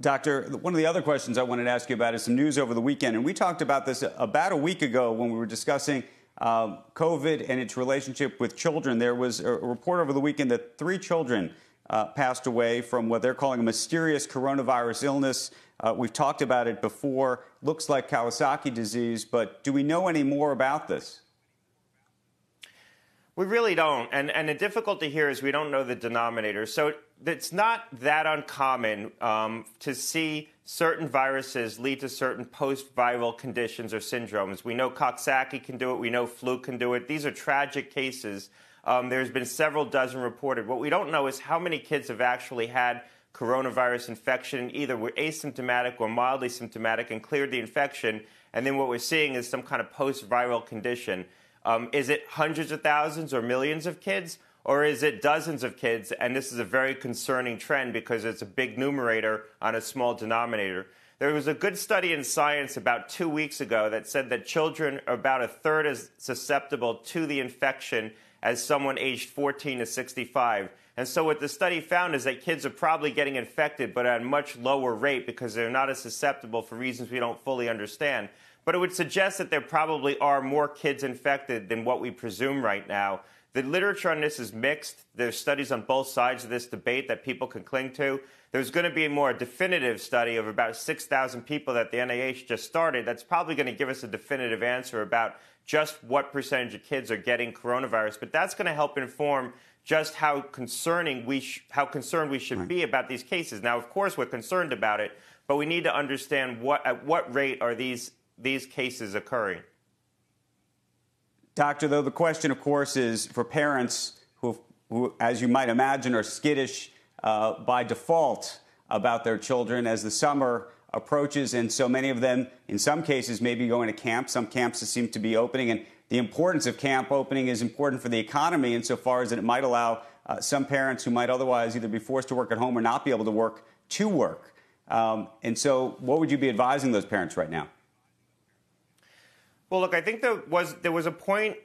Doctor, one of the other questions I wanted to ask you about is some news over the weekend. And we talked about this about a week ago when we were discussing uh, COVID and its relationship with children. There was a report over the weekend that three children uh, passed away from what they're calling a mysterious coronavirus illness. Uh, we've talked about it before. Looks like Kawasaki disease, but do we know any more about this? We really don't. And, and the difficulty here is we don't know the denominator. So it's not that uncommon um, to see certain viruses lead to certain post viral conditions or syndromes. We know Coxsackie can do it, we know flu can do it. These are tragic cases. Um, there's been several dozen reported. What we don't know is how many kids have actually had coronavirus infection, either were asymptomatic or mildly symptomatic and cleared the infection. And then what we're seeing is some kind of post viral condition. Um, is it hundreds of thousands or millions of kids? Or is it dozens of kids? And this is a very concerning trend because it's a big numerator on a small denominator. There was a good study in Science about two weeks ago that said that children are about a third as susceptible to the infection as someone aged 14 to 65. And so, what the study found is that kids are probably getting infected, but at a much lower rate because they're not as susceptible for reasons we don't fully understand but it would suggest that there probably are more kids infected than what we presume right now. The literature on this is mixed. There's studies on both sides of this debate that people can cling to. There's going to be a more definitive study of about 6,000 people that the NIH just started. That's probably going to give us a definitive answer about just what percentage of kids are getting coronavirus. But that's going to help inform just how concerning we sh- how concerned we should right. be about these cases. Now, of course, we're concerned about it, but we need to understand what at what rate are these these cases occurring? Doctor, though, the question, of course, is for parents who, who as you might imagine, are skittish uh, by default about their children as the summer approaches, and so many of them, in some cases, may be going to camp. Some camps seem to be opening, and the importance of camp opening is important for the economy insofar as it might allow uh, some parents who might otherwise either be forced to work at home or not be able to work to work. Um, and so, what would you be advising those parents right now? Well, look, I think there was there was a point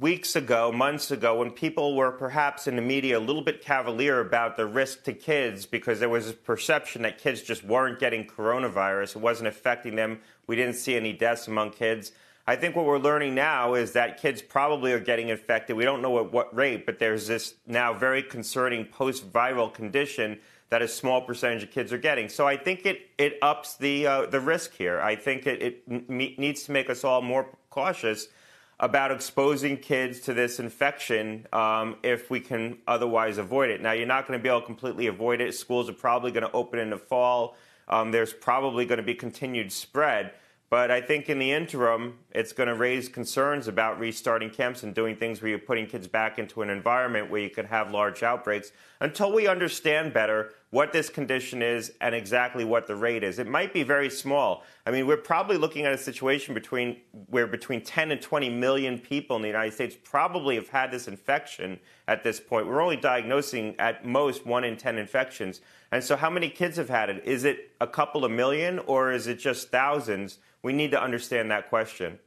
weeks ago, months ago, when people were perhaps in the media a little bit cavalier about the risk to kids because there was a perception that kids just weren't getting coronavirus. It wasn't affecting them. We didn't see any deaths among kids. I think what we're learning now is that kids probably are getting infected. We don't know at what rate, but there's this now very concerning post viral condition that a small percentage of kids are getting. So I think it, it ups the, uh, the risk here. I think it, it needs to make us all more cautious about exposing kids to this infection um, if we can otherwise avoid it. Now, you're not going to be able to completely avoid it. Schools are probably going to open in the fall. Um, there's probably going to be continued spread. But I think in the interim, it's going to raise concerns about restarting camps and doing things where you're putting kids back into an environment where you could have large outbreaks until we understand better what this condition is and exactly what the rate is. It might be very small. I mean, we're probably looking at a situation between where between 10 and 20 million people in the United States probably have had this infection at this point. We're only diagnosing at most 1 in 10 infections. And so how many kids have had it? Is it a couple of million or is it just thousands? We need to understand that question.